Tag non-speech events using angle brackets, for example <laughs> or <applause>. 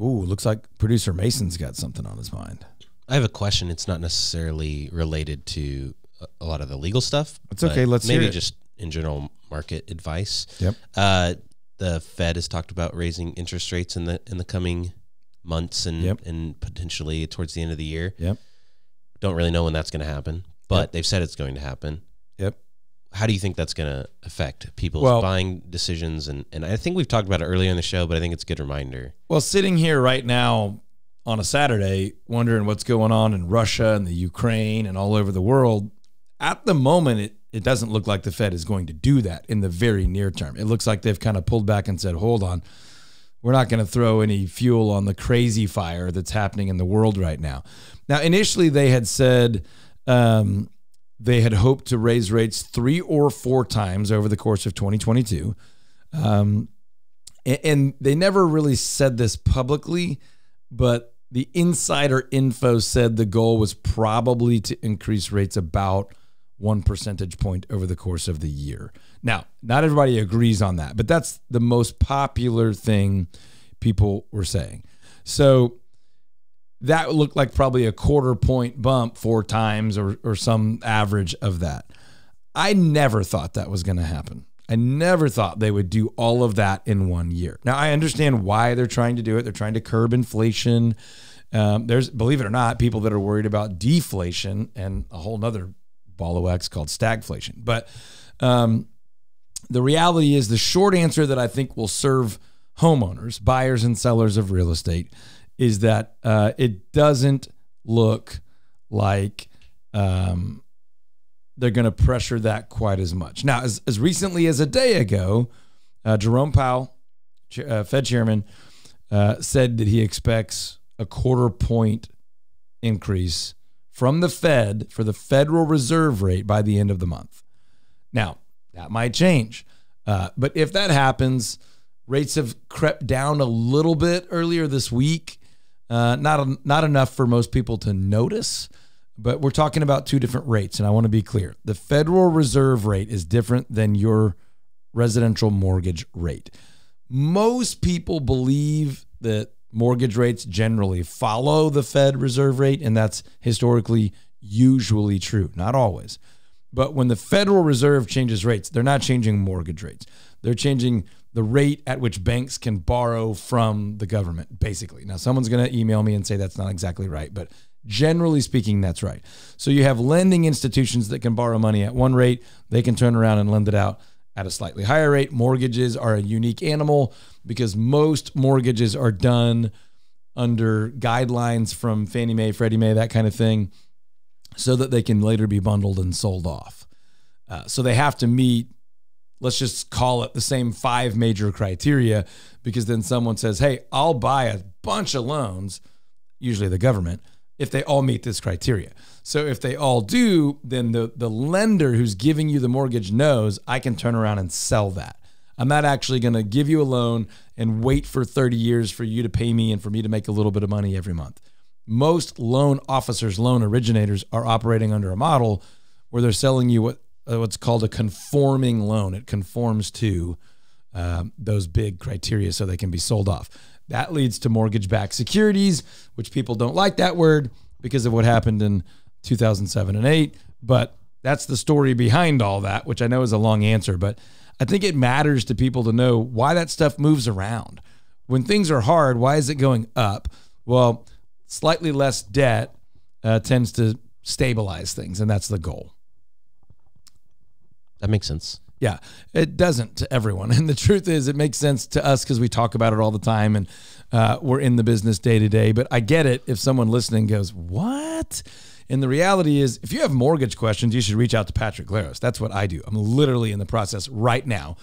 Ooh, looks like producer Mason's got something on his mind. I have a question. It's not necessarily related to a- lot of the legal stuff. It's okay, let's maybe just in general market advice. Yep. Uh, the Fed has talked about raising interest rates in the in the coming months and Yep. and potentially towards the end of the year. Yep. Don't really know when that's going to happen, but Yep. they've said it's going to happen. Yep. How do you think that's going to affect people's Well- buying decisions? And and I think we've talked about it earlier in the show, but I think it's a good reminder. Well, sitting here right now on a Saturday, wondering what's going on in Russia and the Ukraine and all over the world, at the moment, it, it doesn't look like the Fed is going to do that in the very near term. It looks like they've kind of pulled back and said, hold on, we're not going to throw any fuel on the crazy fire that's happening in the world right now. Now, initially, they had said um, they had hoped to raise rates three or four times over the course of 2022. Um, and they never really said this publicly, but the insider info said the goal was probably to increase rates about one percentage point over the course of the year. Now, not everybody agrees on that, but that's the most popular thing people were saying. So that looked like probably a quarter point bump four times or, or some average of that. I never thought that was going to happen. I never thought they would do all of that in one year. Now I understand why they're trying to do it. They're trying to curb inflation. Um, there's, believe it or not, people that are worried about deflation and a whole nother ball of wax called stagflation. But um, the reality is, the short answer that I think will serve homeowners, buyers, and sellers of real estate is that uh, it doesn't look like um, they're going to pressure that quite as much. Now, as, as recently as a day ago, uh, Jerome Powell, uh, Fed chairman, uh, said that he expects a quarter point increase from the Fed for the Federal Reserve rate by the end of the month. Now, that might change. Uh, but if that happens, rates have crept down a little bit earlier this week. Uh, not not enough for most people to notice, but we're talking about two different rates, and I want to be clear: the Federal Reserve rate is different than your residential mortgage rate. Most people believe that mortgage rates generally follow the Fed Reserve rate, and that's historically usually true, not always. But when the Federal Reserve changes rates, they're not changing mortgage rates. They're changing the rate at which banks can borrow from the government, basically. Now, someone's going to email me and say that's not exactly right, but generally speaking, that's right. So you have lending institutions that can borrow money at one rate, they can turn around and lend it out at a slightly higher rate. Mortgages are a unique animal because most mortgages are done under guidelines from Fannie Mae, Freddie Mac, that kind of thing, so that they can later be bundled and sold off. Uh, so they have to meet, let's just call it the same five major criteria, because then someone says, hey, I'll buy a bunch of loans, usually the government, if they all meet this criteria. So if they all do, then the, the lender who's giving you the mortgage knows I can turn around and sell that. I'm not actually going to give you a loan and wait for 30 years for you to pay me and for me to make a little bit of money every month. Most loan officers, loan originators are operating under a model where they're selling you what what's called a conforming loan. It conforms to um, those big criteria so they can be sold off. That leads to mortgage backed securities, which people don't like that word because of what happened in 2007 and 8. But that's the story behind all that, which I know is a long answer. But I think it matters to people to know why that stuff moves around. When things are hard, why is it going up? Well, slightly less debt uh, tends to stabilize things, and that's the goal. That makes sense. Yeah, it doesn't to everyone. <laughs> And the truth is, it makes sense to us because we talk about it all the time and uh, we're in the business day to day. But I get it if someone listening goes, What? And the reality is, if you have mortgage questions, you should reach out to Patrick Laros. That's what I do. I'm literally in the process right now